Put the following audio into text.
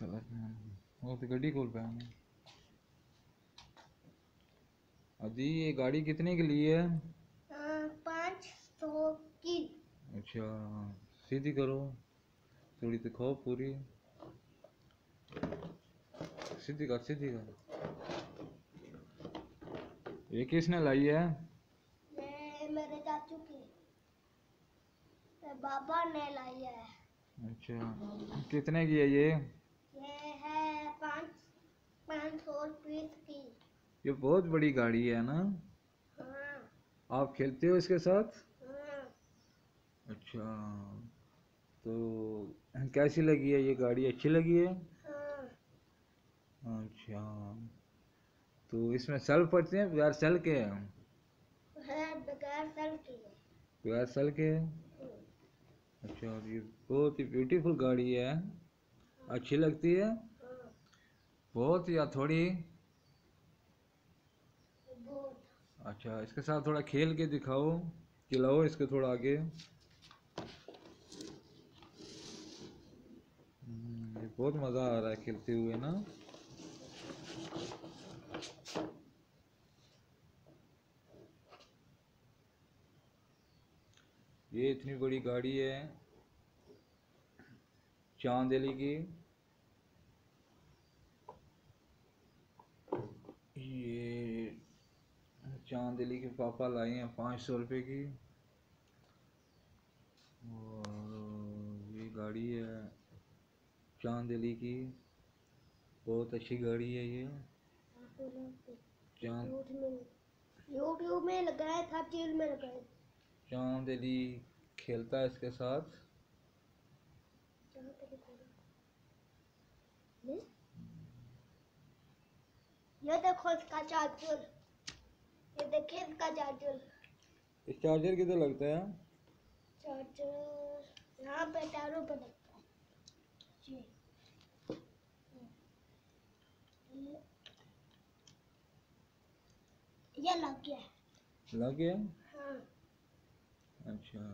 Colour वो तो गड्डी खोल पाया अजी ये गाड़ी कितने की ली है? पाँच सौ की। अच्छा सीधी करो। थोड़ी दिखाओ पूरी। सीधी कर सीधी कर। ये किसने लाई है? ये मेरे चाचू की। बाबा ने लाई है। अच्छा कितने की है ये? की ये बहुत बड़ी गाड़ी है ना? हाँ। आप खेलते हो इसके साथ? हाँ। अच्छा तो कैसी लगी है ये गाड़ी? अच्छी लगी है? हाँ। अच्छा तो इसमें सेल पड़ते हैं बगैर सेल के? है बगैर सर की। बगैर सेल के? है। अच्छा और ये बहुत ही ब्यूटीफुल गाड़ी है। अच्छी लगती है? बहुत या थोड़ी? अच्छा इसके साथ थोड़ा खेल के दिखाओ खिलाओ इसके थोड़ा आगे। हम्म, ये बहुत मज़ा आ रहा है खेलते हुए ना। ये इतनी बड़ी गाड़ी है चांदेली की ये चांदली के पापा लाए हैं पाँच सौ रुपये की। और ये गाड़ी है चाँद चांदली की। बहुत अच्छी गाड़ी है ये। चाँद यूट्यूब में लगाया था चील में लगाया चाँद चांदली खेलता है इसके साथ। ये? देखो इसका चार्जर ये देखिए इसका चार्जर इस चार्जर किधर लगता है? चार्जर यहाँ पे टायरों पे लगता है। जी ये लग गया लग गया हाँ। अच्छा।